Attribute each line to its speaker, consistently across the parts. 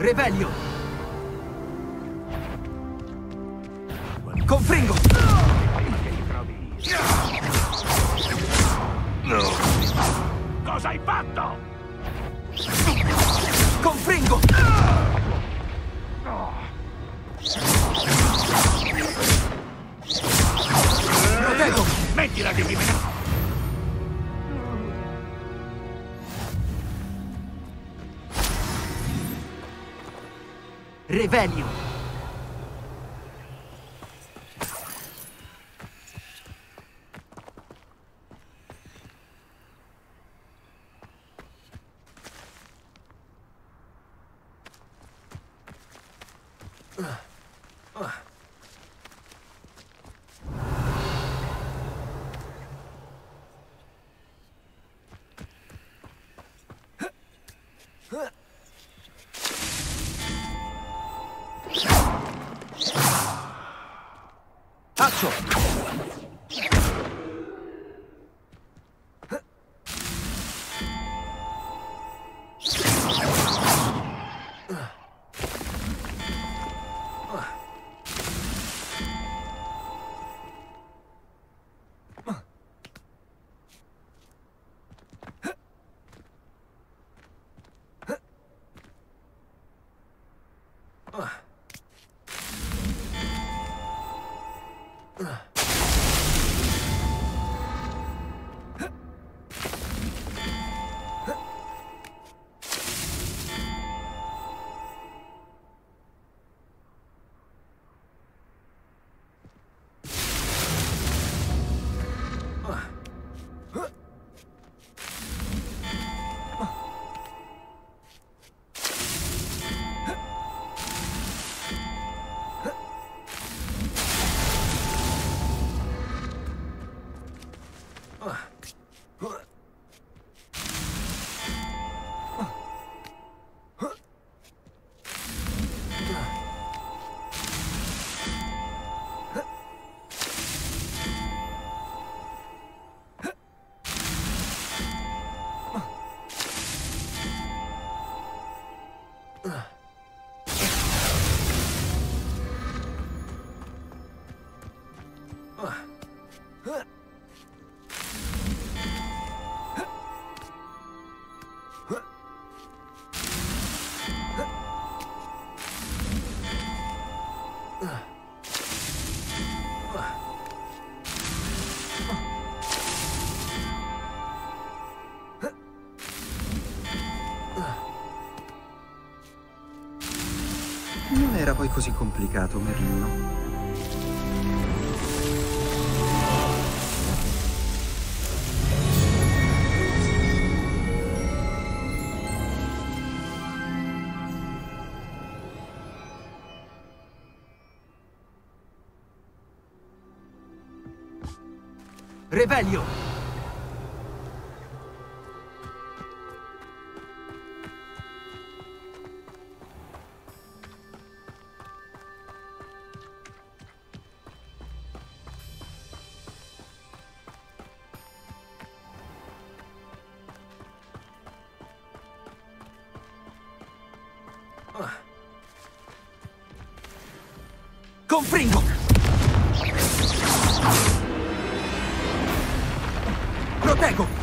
Speaker 1: Revelio! Confringo!
Speaker 2: Cosa hai fatto?
Speaker 1: Confringo! Proteggo!
Speaker 2: Mettila di me!
Speaker 1: Revelio!
Speaker 3: Così complicato, Merlino.
Speaker 1: Revelio! Confringo! Proteggo!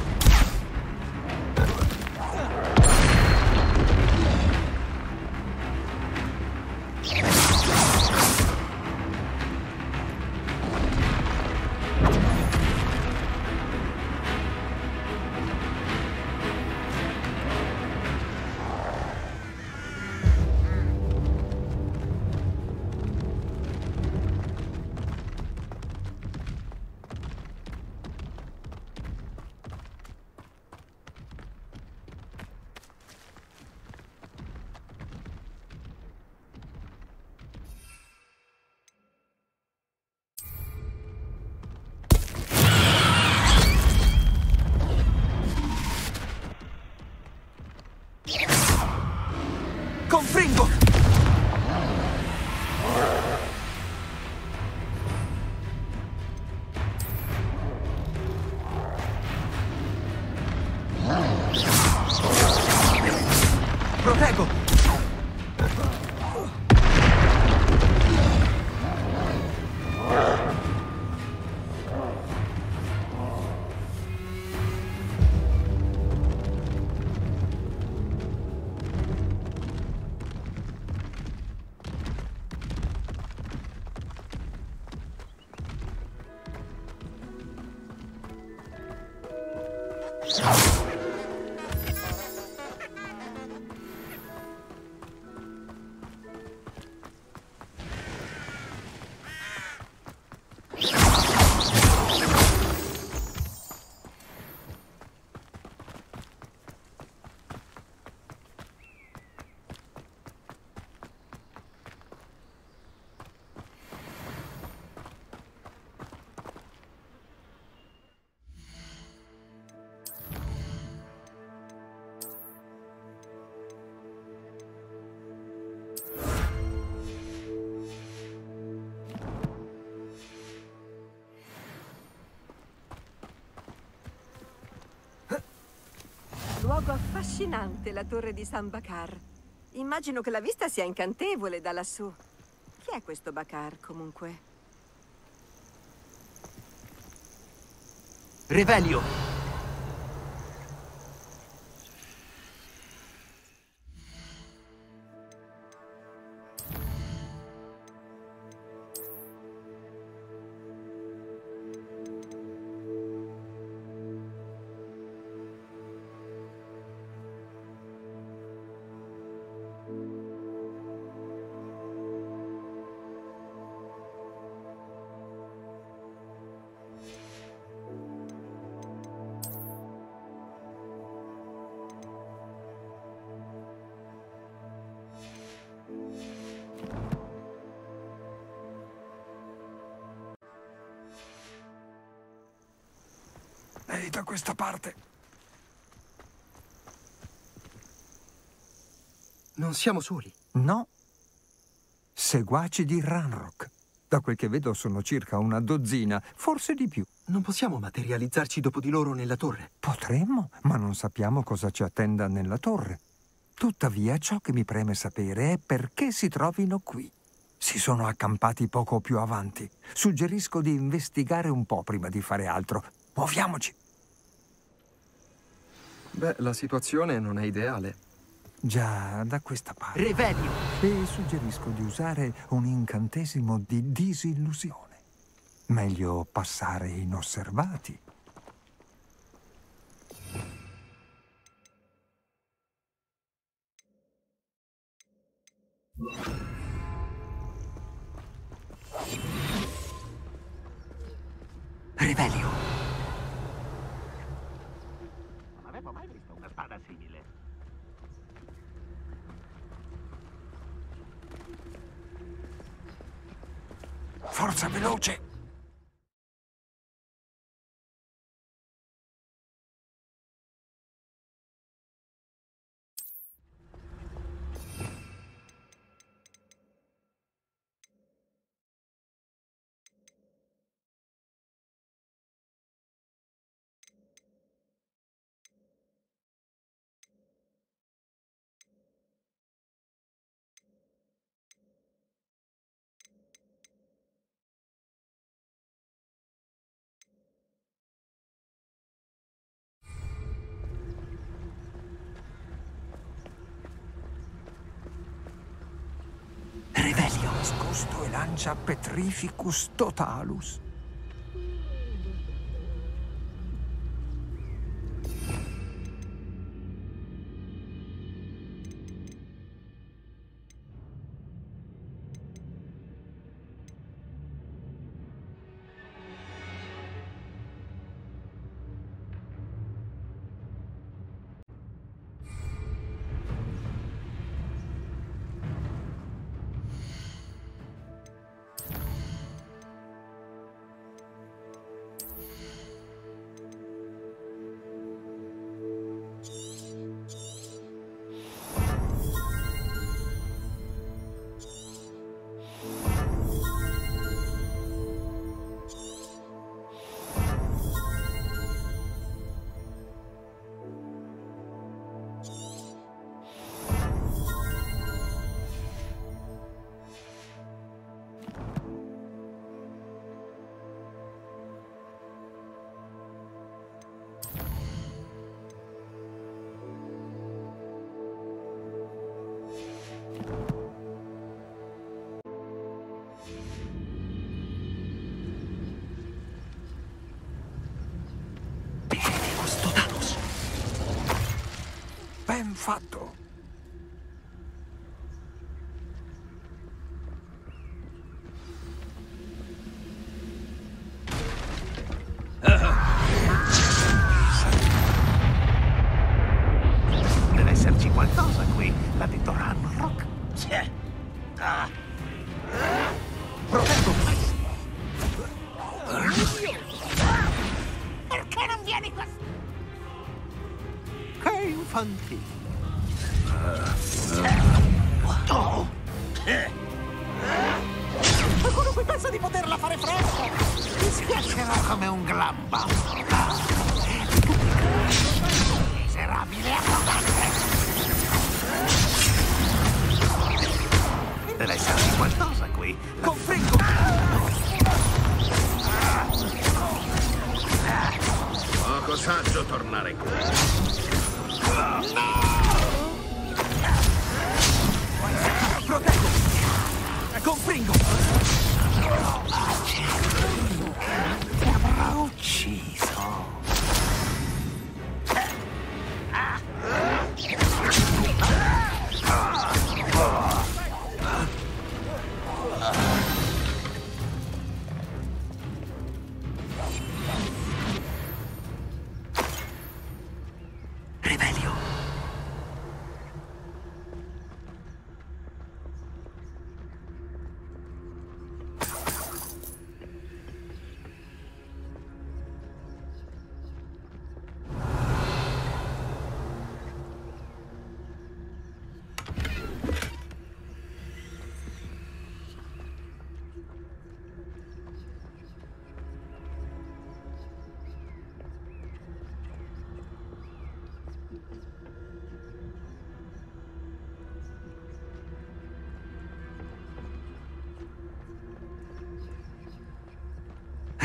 Speaker 4: Luogo affascinante, la torre di San Bakar. Immagino che la vista sia incantevole da lassù. Chi è questo Bakar, comunque?
Speaker 1: Revelio!
Speaker 5: Questa parte.
Speaker 3: Non siamo soli.
Speaker 5: No. Seguaci di Ranrock. Da quel che vedo sono circa una dozzina, forse di più.
Speaker 3: Non possiamo materializzarci dopo di loro nella torre.
Speaker 5: Potremmo, ma non sappiamo cosa ci attenda nella torre. Tuttavia, ciò che mi preme sapere è perché si trovino qui. Si sono accampati poco più avanti. Suggerisco di investigare un po' prima di fare altro. Muoviamoci.
Speaker 3: Beh, la situazione non è ideale.
Speaker 5: Già, da questa parte.
Speaker 1: Revelio!
Speaker 5: E suggerisco di usare un incantesimo di disillusione. Meglio passare inosservati.
Speaker 1: Revelio!
Speaker 2: Non avevo mai visto una spada simile.
Speaker 5: Forza veloce! Lancia Petrificus totalus.
Speaker 2: Fatto.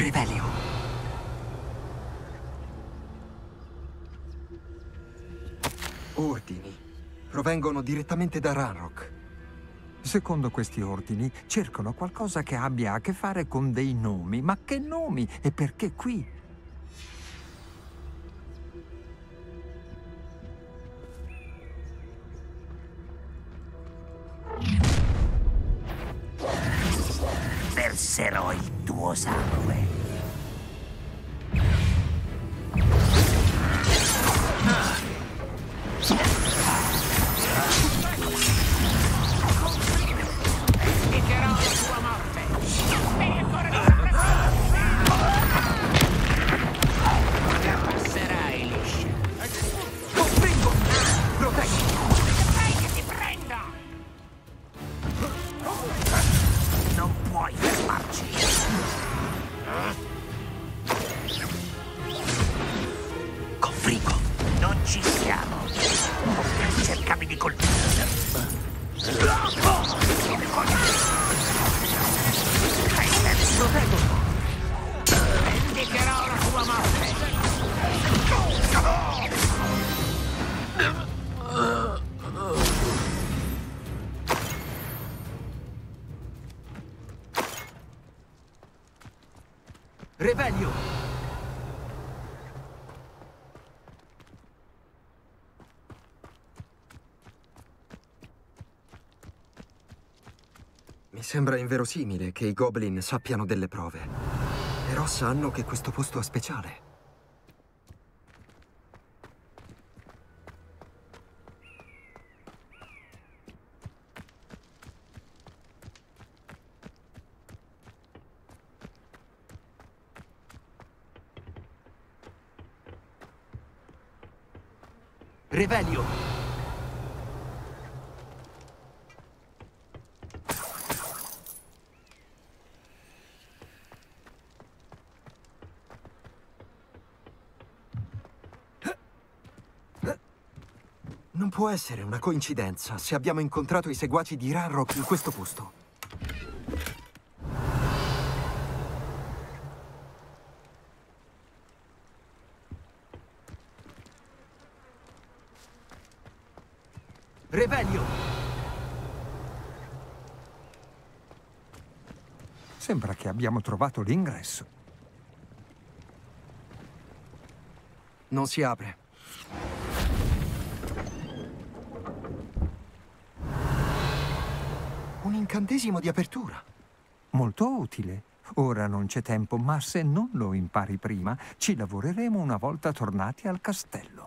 Speaker 6: Revelio!
Speaker 3: Ordini. Provengono direttamente da Ranrock.
Speaker 2: Secondo questi ordini, cercano qualcosa che abbia a che fare con dei nomi. Ma che nomi? E perché qui?
Speaker 3: Sembra inverosimile che i Goblin sappiano delle prove. Però sanno che questo posto è speciale.
Speaker 6: Revelio!
Speaker 3: Non può essere una coincidenza se abbiamo incontrato i seguaci di Ranrock in questo posto.
Speaker 6: Revelio!
Speaker 2: Sembra che abbiamo trovato l'ingresso.
Speaker 3: Non si apre. Incantesimo di apertura.
Speaker 5: Molto utile. Ora non c'è tempo, ma se non lo impari prima, ci lavoreremo una volta tornati al castello.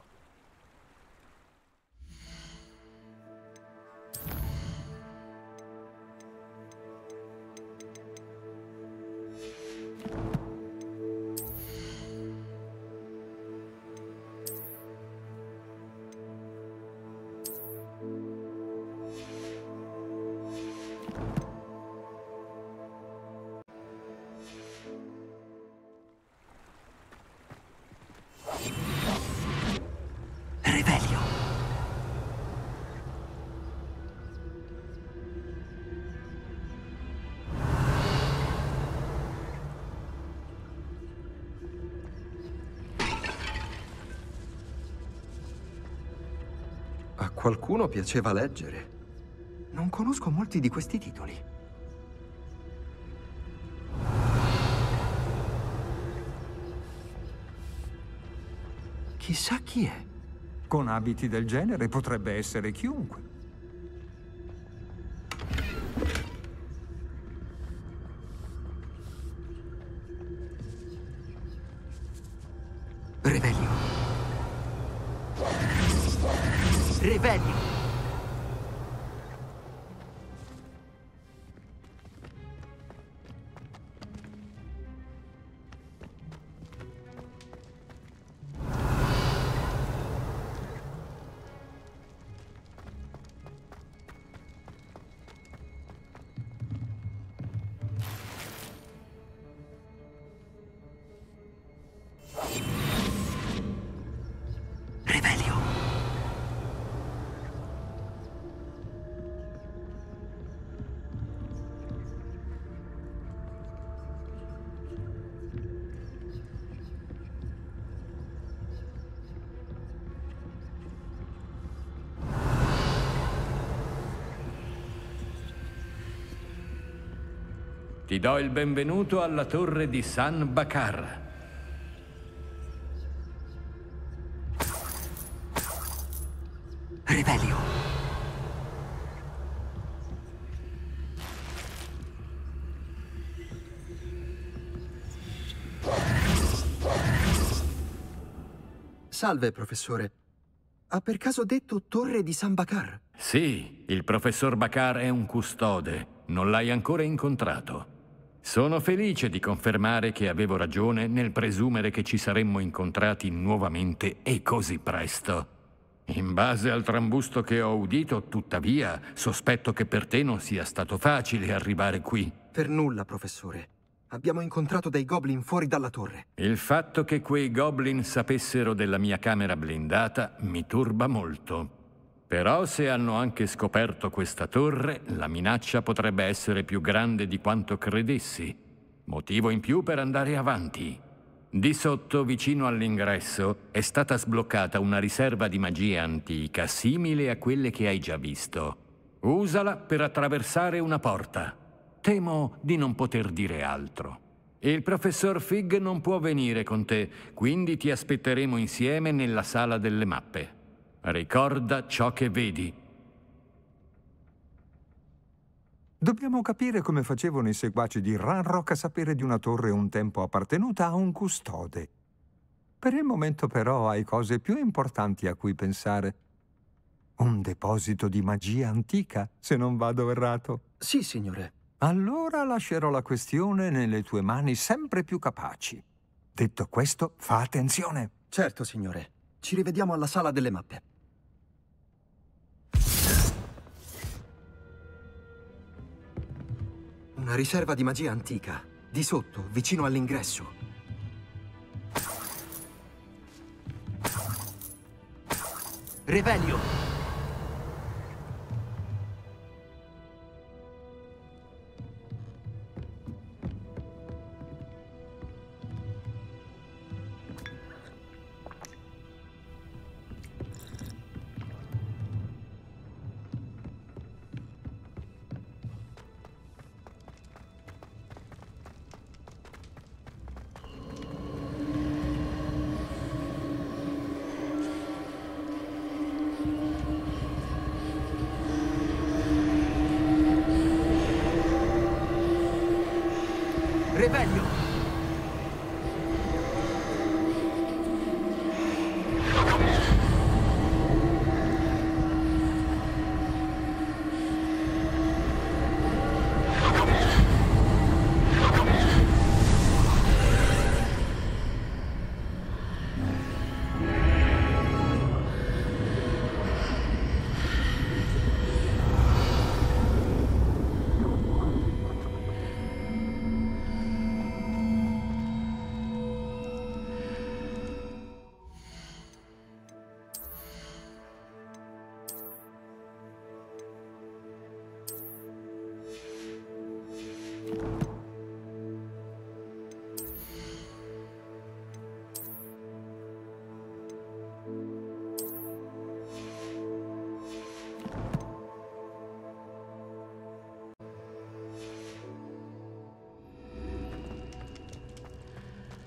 Speaker 3: Qualcuno piaceva leggere. Non conosco molti di questi titoli. Chissà chi è.
Speaker 5: Con abiti del genere potrebbe essere chiunque.
Speaker 7: Ti do il benvenuto alla torre di San Bakar.
Speaker 1: Revelio.
Speaker 3: Salve, professore. Ha per caso detto Torre di San Bakar?
Speaker 7: Sì, il professor Bakar è un custode. Non l'hai ancora incontrato. Sono felice di confermare che avevo ragione nel presumere che ci saremmo incontrati nuovamente e così presto. In base al trambusto che ho udito, tuttavia, sospetto che per te non sia stato facile arrivare qui.
Speaker 3: Per nulla, professore. Abbiamo incontrato dei goblin fuori dalla torre.
Speaker 7: Il fatto che quei goblin sapessero della mia camera blindata mi turba molto. Però se hanno anche scoperto questa torre, la minaccia potrebbe essere più grande di quanto credessi. Motivo in più per andare avanti. Di sotto, vicino all'ingresso, è stata sbloccata una riserva di magia antica simile a quelle che hai già visto. Usala per attraversare una porta. Temo di non poter dire altro. Il professor Fig non può venire con te, quindi ti aspetteremo insieme nella sala delle mappe. Ricorda ciò che vedi.
Speaker 5: Dobbiamo capire come facevano i seguaci di Ranrock a sapere di una torre un tempo appartenuta a un custode. Per il momento però hai cose più importanti a cui pensare. Un deposito di magia antica, se non vado errato.
Speaker 3: Sì, signore.
Speaker 5: Allora lascerò la questione nelle tue mani sempre più capaci. Detto questo, fa attenzione.
Speaker 3: Certo, signore. Ci rivediamo alla sala delle mappe. Una riserva di magia antica. Di sotto, vicino all'ingresso.
Speaker 1: Revelio.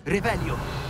Speaker 1: Revelio!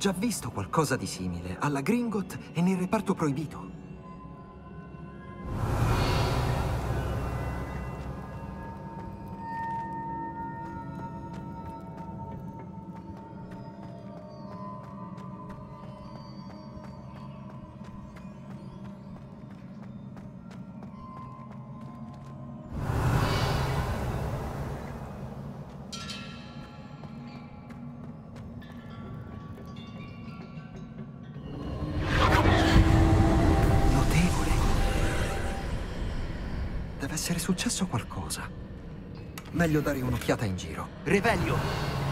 Speaker 3: Già visto qualcosa di simile alla Gringot e nel reparto proibito. Meglio dare un'occhiata in giro.
Speaker 1: Revelio!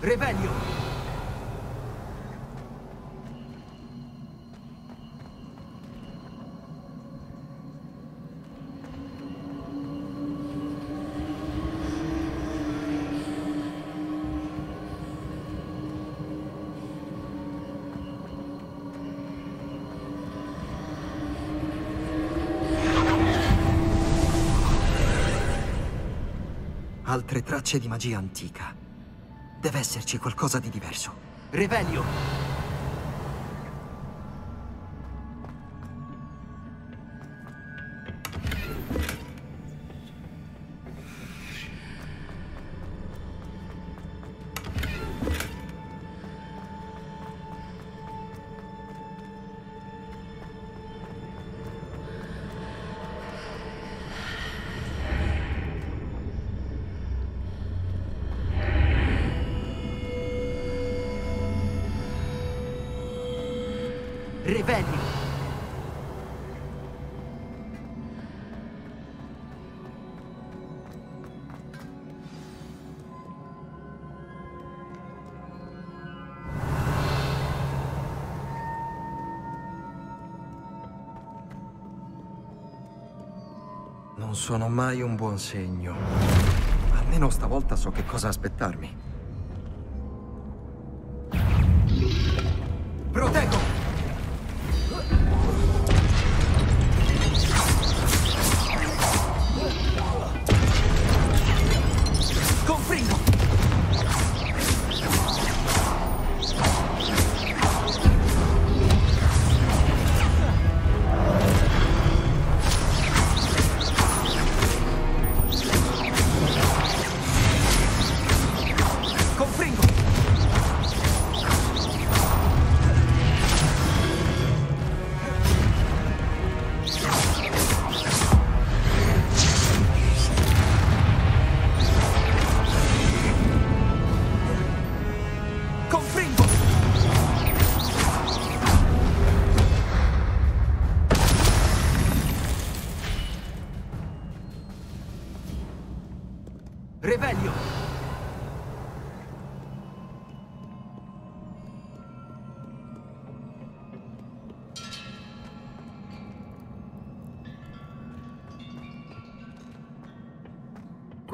Speaker 1: Revelio!
Speaker 3: Altre tracce di magia antica. Deve esserci qualcosa di diverso.
Speaker 1: Revelio!
Speaker 3: Sono mai un buon segno. Almeno stavolta so che cosa aspettarmi.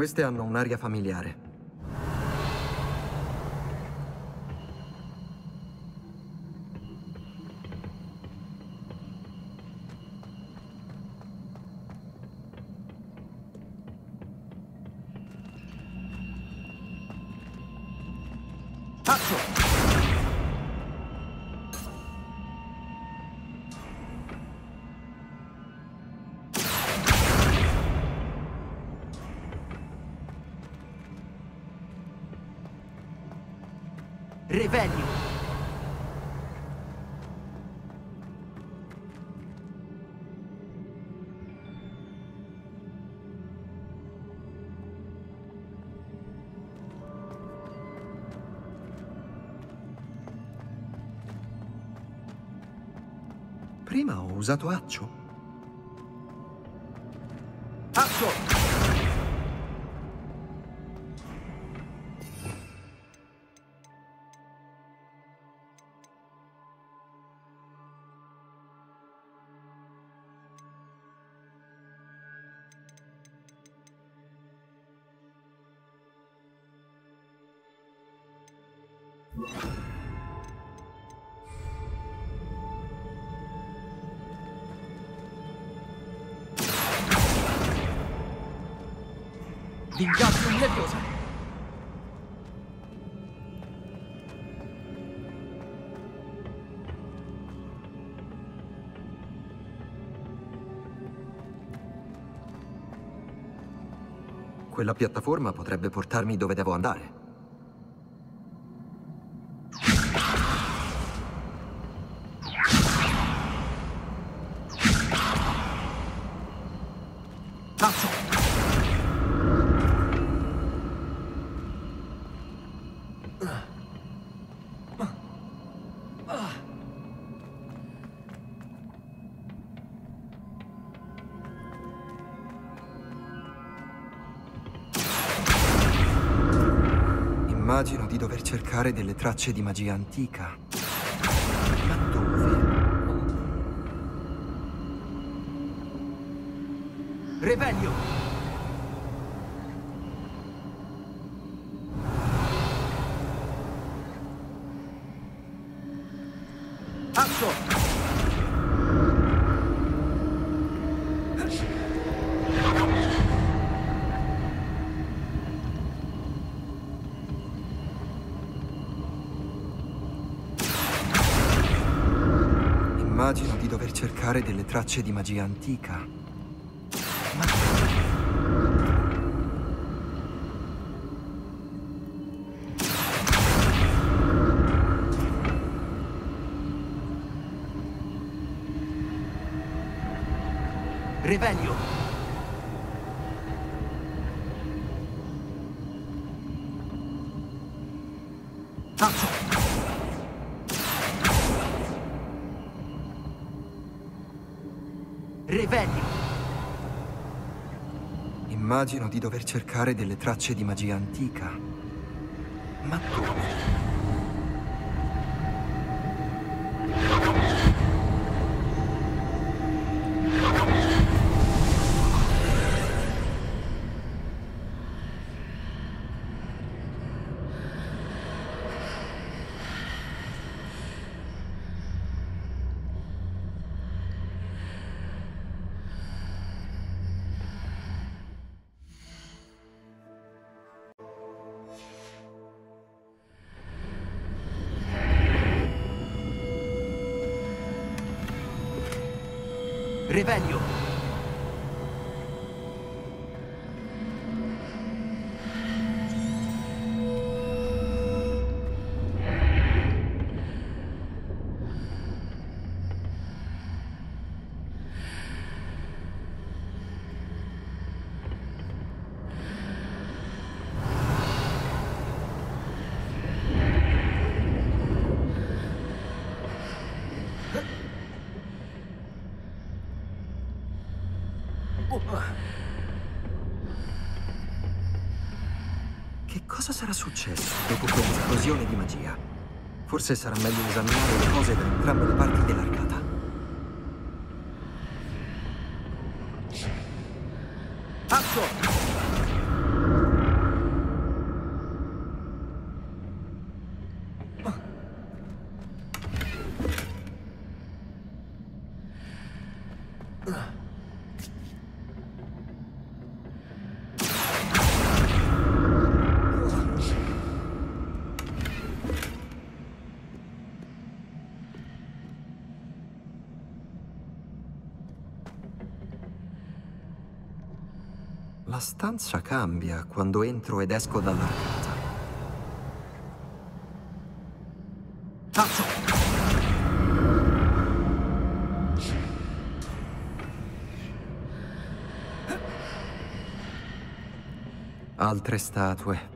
Speaker 3: Queste hanno un'aria familiare. Prima ho usato accio.
Speaker 1: Accio!
Speaker 3: Quella piattaforma potrebbe portarmi dove devo andare. Cercare delle tracce di magia antica. Immagino di dover cercare delle tracce di magia antica. Ma
Speaker 1: Revelio!
Speaker 3: Immagino di dover cercare delle tracce di magia antica. Ma dove? Che cosa sarà successo dopo quell'esplosione di magia? Forse sarà meglio esaminare le cose da entrambe le parti dell'arcata.
Speaker 1: Accio!
Speaker 3: La stanza cambia quando entro ed esco dall'arcata.
Speaker 1: Tazzo!
Speaker 3: Altre statue.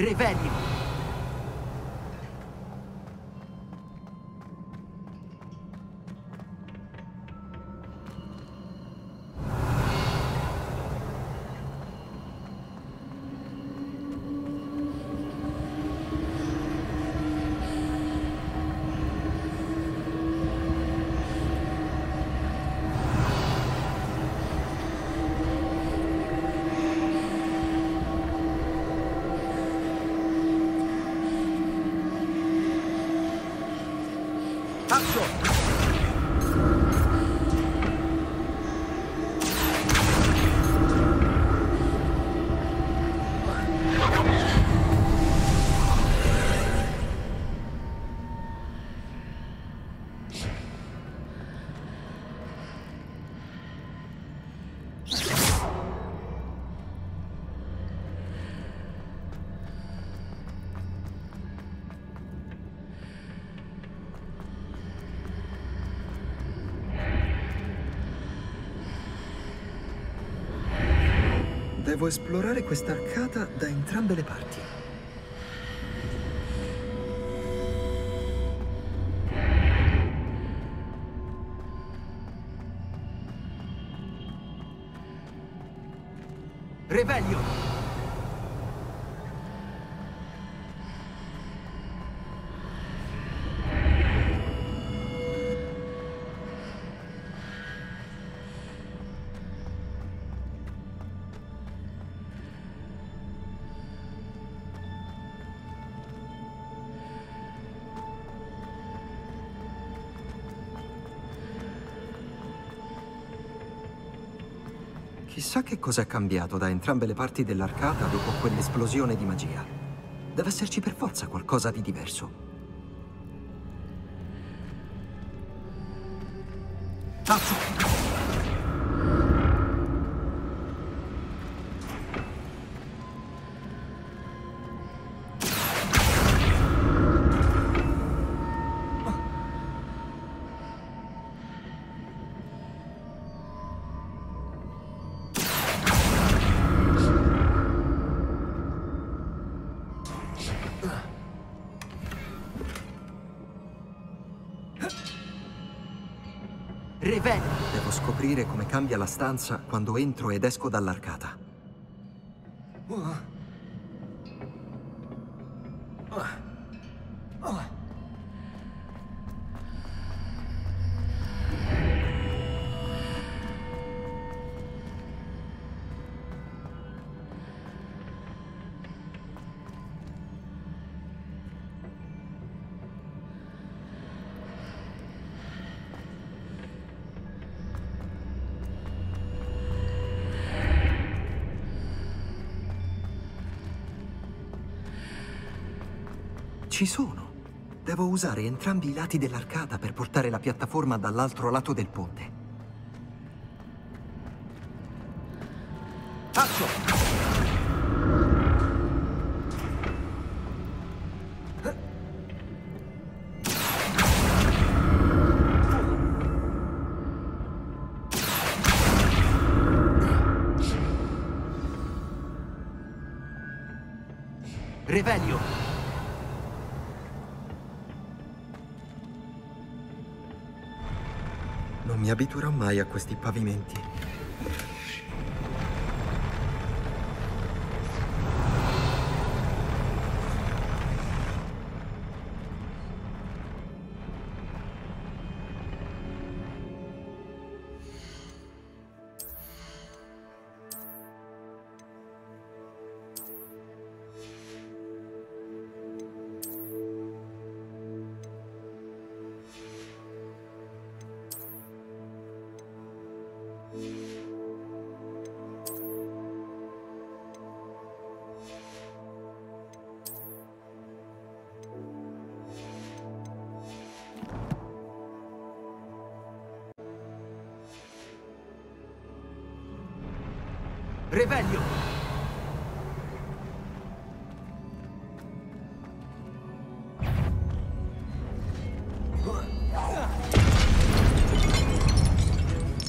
Speaker 1: Revelio!
Speaker 3: Devo esplorare questa arcata da entrambe le parti. Che cosa è cambiato da entrambe le parti dell'arcata dopo quell'esplosione di magia. Deve esserci per forza qualcosa di diverso. Cambia la stanza quando entro ed esco dall'arcata. Ci sono. Devo usare entrambi i lati dell'arcata per portare la piattaforma dall'altro lato del ponte. Abituerò mai a questi pavimenti.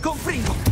Speaker 1: Confringo! Confringo!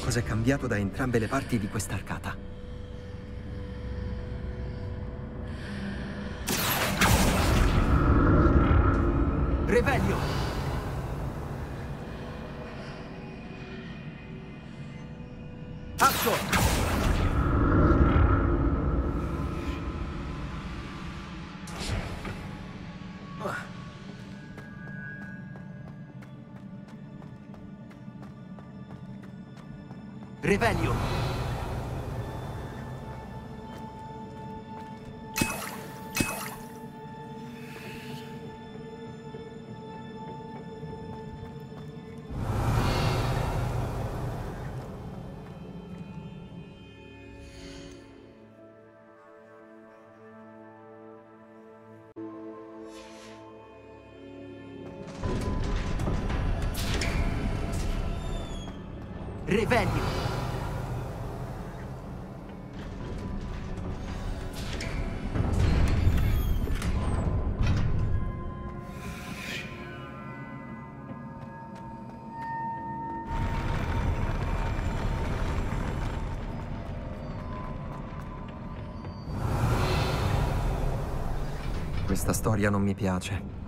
Speaker 3: Vediamo che cosa è cambiato da entrambe le parti di questa
Speaker 1: Revelio!
Speaker 3: Questa storia non mi piace.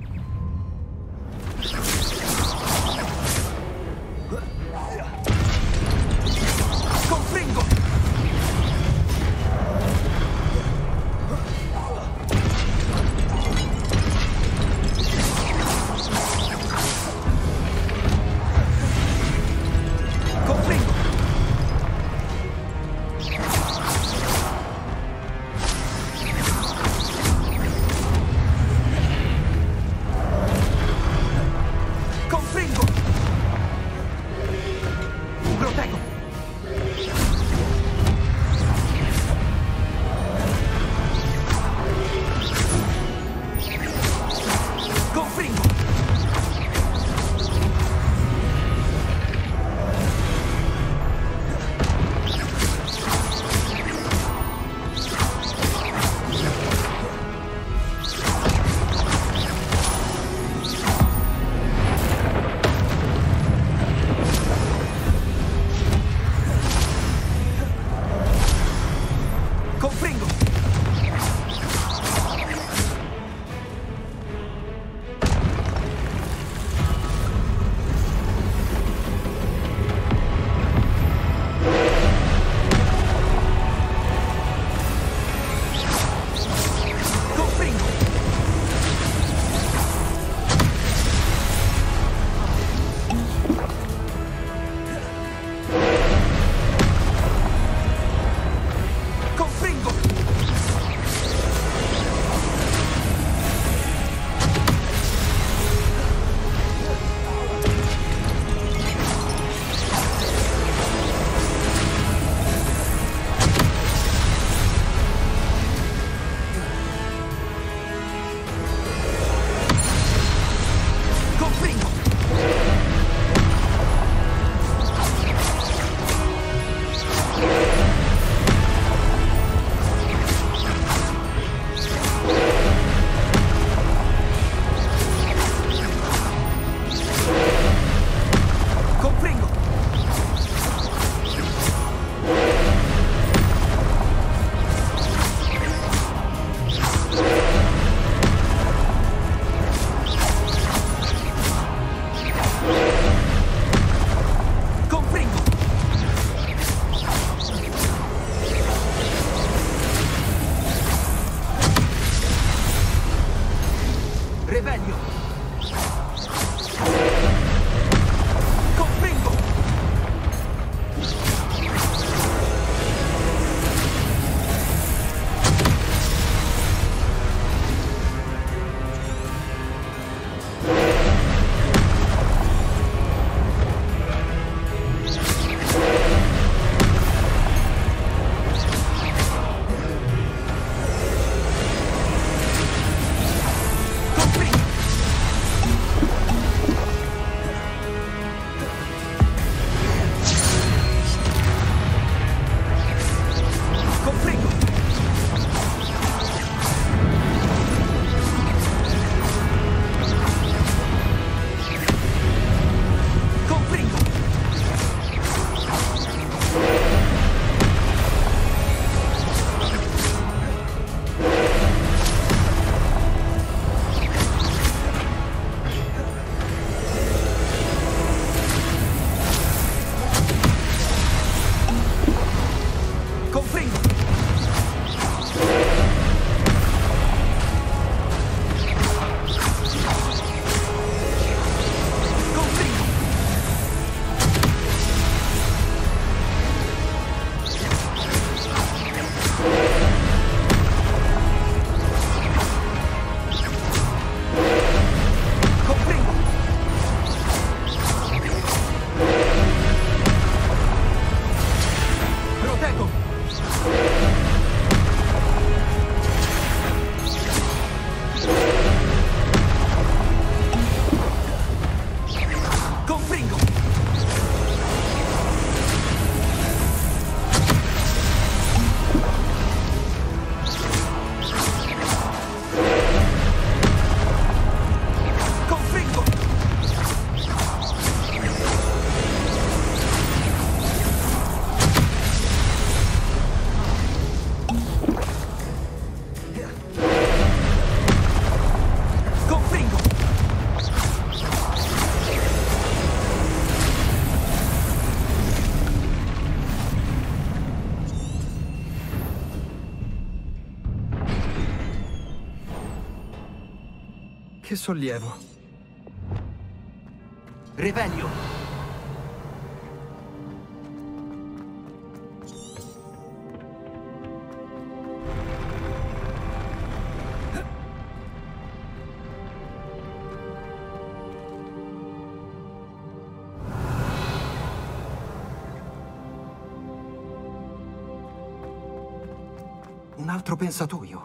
Speaker 3: Che sollievo.
Speaker 1: Revelio.
Speaker 3: Un altro pensatoio.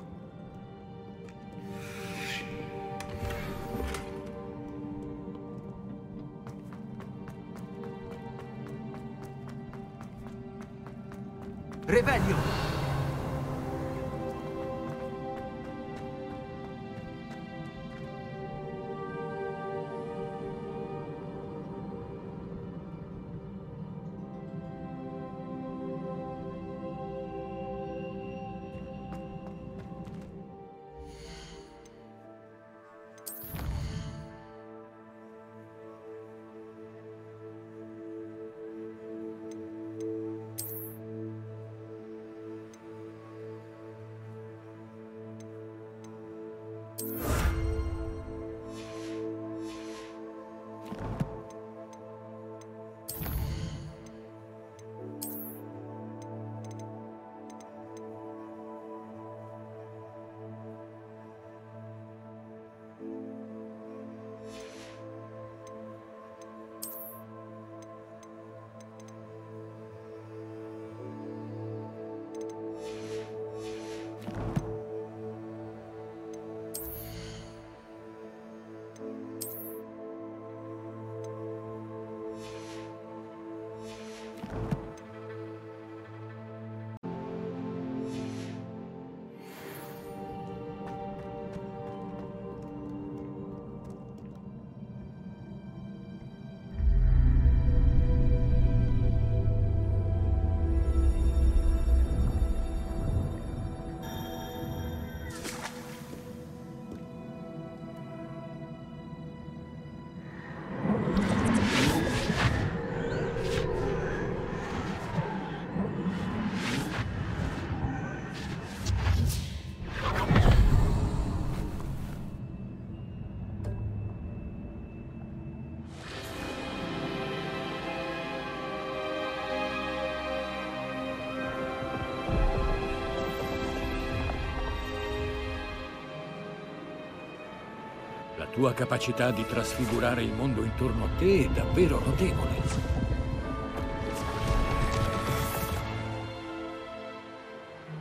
Speaker 7: Tua capacità di trasfigurare il mondo intorno a te è davvero notevole.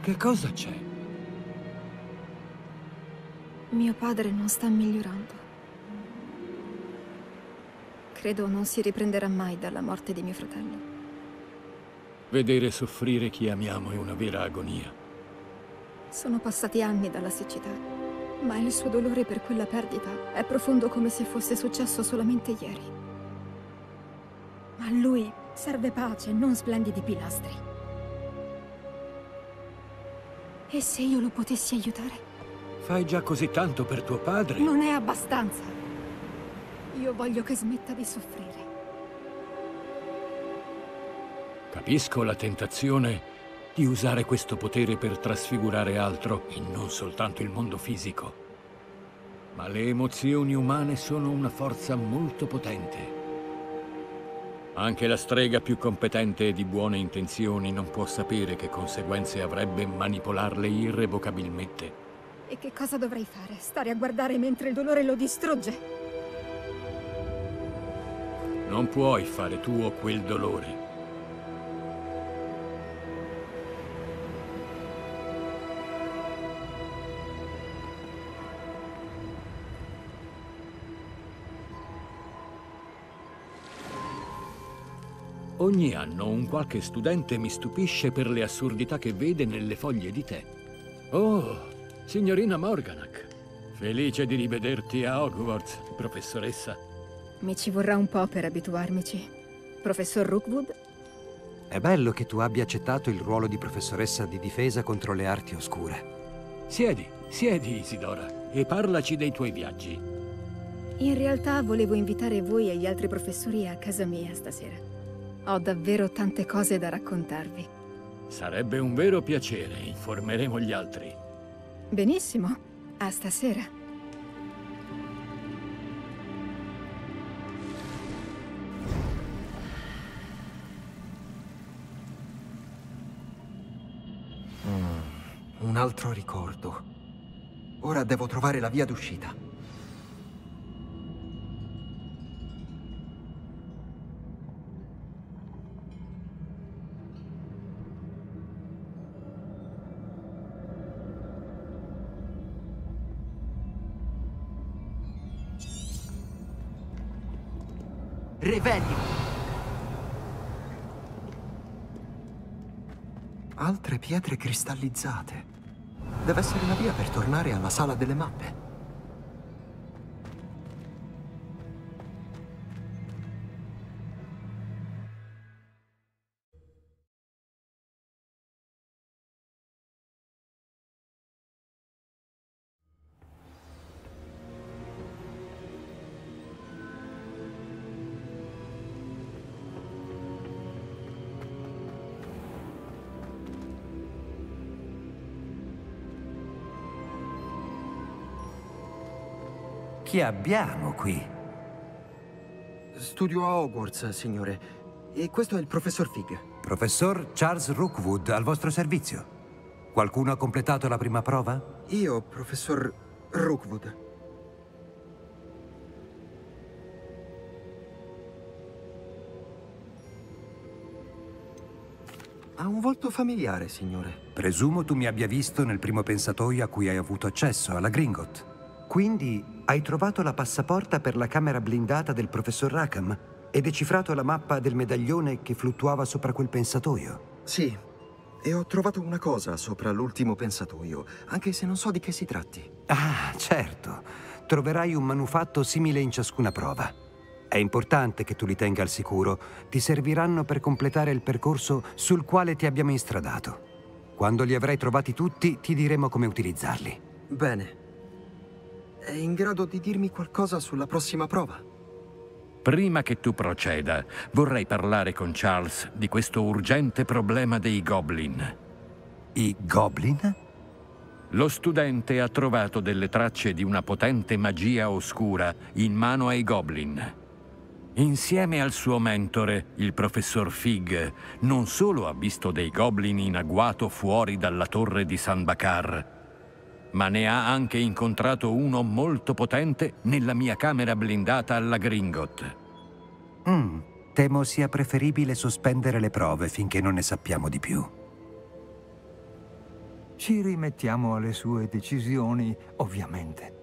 Speaker 7: Che cosa c'è?
Speaker 8: Mio padre non sta migliorando. Credo non si riprenderà mai dalla morte di mio fratello.
Speaker 7: Vedere soffrire chi amiamo è una vera agonia.
Speaker 8: Sono passati anni dalla siccità, ma il suo dolore per quella perdita è profondo come se fosse successo solamente ieri. Ma a lui serve pace, non splendidi pilastri. E se io lo potessi aiutare?
Speaker 7: Fai già così tanto per tuo padre?
Speaker 8: Non è abbastanza. Io voglio che smetta di soffrire.
Speaker 7: Capisco la tentazione di usare questo potere per trasfigurare altro e non soltanto il mondo fisico. Ma le emozioni umane sono una forza molto potente. Anche la strega più competente e di buone intenzioni non può sapere che conseguenze avrebbe manipolarle irrevocabilmente.
Speaker 8: E che cosa dovrei fare? Stare a guardare mentre il dolore lo distrugge?
Speaker 7: Non puoi fare tuo quel dolore. Ogni anno un qualche studente mi stupisce per le assurdità che vede nelle foglie di tè. Oh, signorina Morganak. Felice di rivederti a Hogwarts, professoressa.
Speaker 8: Mi ci vorrà un po' per abituarmici. Professor Rookwood?
Speaker 3: È bello che tu abbia accettato il ruolo di professoressa di difesa contro le arti oscure.
Speaker 7: Siedi, siedi, Isidora, e parlaci dei tuoi viaggi.
Speaker 8: In realtà volevo invitare voi e gli altri professori a casa mia stasera. Ho davvero tante cose da raccontarvi.
Speaker 7: Sarebbe un vero piacere, informeremo gli altri.
Speaker 8: Benissimo, a stasera.
Speaker 3: Mm, un altro ricordo. Ora devo trovare la via d'uscita.
Speaker 1: Revelio.
Speaker 3: Altre pietre cristallizzate. Deve essere una via per tornare alla sala delle mappe.
Speaker 9: Chi abbiamo qui?
Speaker 3: Studio a Hogwarts, signore. E questo è il professor Fig.
Speaker 9: Professor Charles Rookwood, al vostro servizio. Qualcuno ha completato la prima prova?
Speaker 3: Io, professor Rookwood. Ha un volto familiare, signore.
Speaker 9: Presumo tu mi abbia visto nel primo pensatoio a cui hai avuto accesso, alla Gringot. Quindi hai trovato la passaporta per la camera blindata del professor Rackham e decifrato la mappa del medaglione che fluttuava sopra quel pensatoio?
Speaker 3: Sì, e ho trovato una cosa sopra l'ultimo pensatoio, anche se non so di che si tratti.
Speaker 9: Ah, certo. Troverai un manufatto simile in ciascuna prova. È importante che tu li tenga al sicuro. Ti serviranno per completare il percorso sul quale ti abbiamo instradato. Quando li avrai trovati tutti, ti diremo come utilizzarli.
Speaker 3: Bene. È in grado di dirmi qualcosa sulla prossima prova?
Speaker 7: Prima che tu proceda, vorrei parlare con Charles di questo urgente problema dei Goblin.
Speaker 9: I Goblin?
Speaker 7: Lo studente ha trovato delle tracce di una potente magia oscura in mano ai Goblin. Insieme al suo mentore, il professor Fig, non solo ha visto dei Goblin in agguato fuori dalla torre di San Bakar, ma ne ha anche incontrato uno molto potente nella mia camera blindata alla Gringot.
Speaker 9: Mm, temo sia preferibile sospendere le prove finché non ne sappiamo di più.
Speaker 5: Ci rimettiamo alle sue decisioni, ovviamente.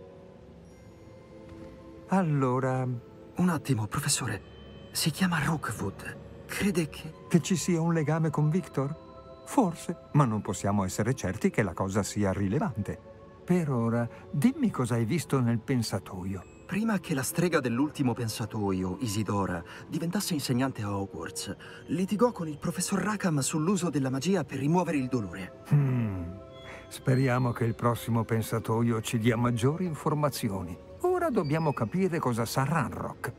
Speaker 5: Allora,
Speaker 3: Un attimo, professore. Si chiama Rookwood. Crede che...
Speaker 5: che ci sia un legame con Victor? Forse, ma non possiamo essere certi che la cosa sia rilevante. Per ora, dimmi cosa hai visto nel pensatoio.
Speaker 3: Prima che la strega dell'ultimo pensatoio, Isidora, diventasse insegnante a Hogwarts, litigò con il professor Rackham sull'uso della magia per rimuovere il dolore.
Speaker 5: Hmm. Speriamo che il prossimo pensatoio ci dia maggiori informazioni. Ora dobbiamo capire cosa sa Ranrock.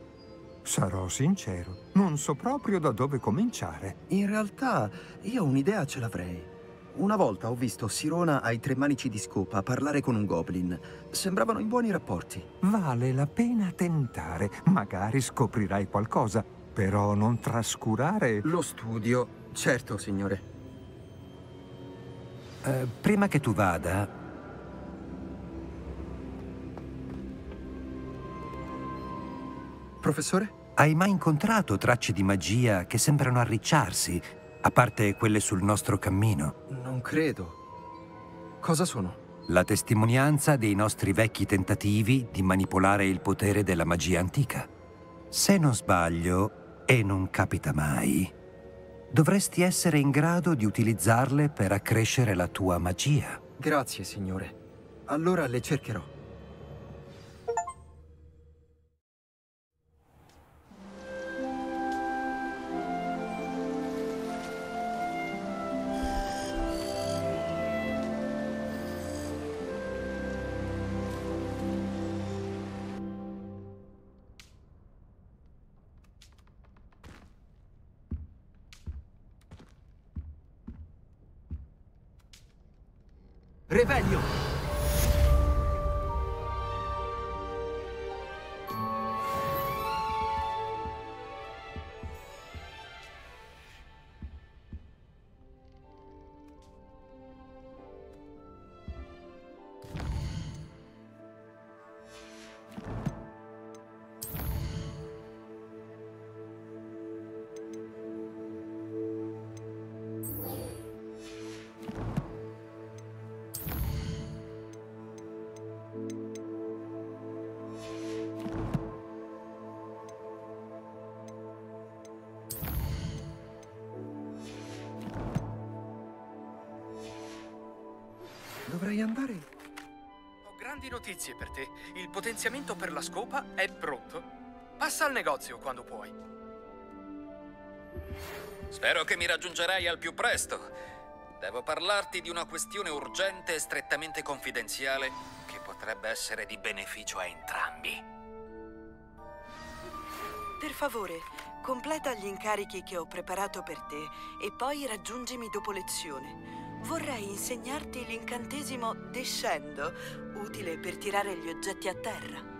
Speaker 5: Sarò sincero, non so proprio da dove cominciare.
Speaker 3: In realtà, io un'idea ce l'avrei. Una volta ho visto Sirona ai tre manici di scopa parlare con un goblin. Sembravano in buoni rapporti.
Speaker 5: Vale la pena tentare. Magari scoprirai qualcosa, però non trascurare...
Speaker 3: Lo studio, certo, signore.
Speaker 9: Eh, prima che tu vada,
Speaker 3: Professore?
Speaker 9: hai mai incontrato tracce di magia che sembrano arricciarsi, a parte quelle sul nostro cammino?
Speaker 3: Non credo. Cosa sono?
Speaker 9: La testimonianza dei nostri vecchi tentativi di manipolare il potere della magia antica. Se non sbaglio, e non capita mai, dovresti essere in grado di utilizzarle per accrescere la tua magia.
Speaker 3: Grazie, signore. Allora le cercherò.
Speaker 10: Notizie per te. Il potenziamento per la scopa è pronto. Passa al negozio quando puoi.
Speaker 7: Spero che mi raggiungerai al più presto. Devo parlarti di una questione urgente e strettamente confidenziale che potrebbe essere di beneficio a entrambi.
Speaker 11: Per favore, completa gli incarichi che ho preparato per te e poi raggiungimi dopo lezione. Vorrei insegnarti l'incantesimo Descendo, utile per tirare gli oggetti a terra.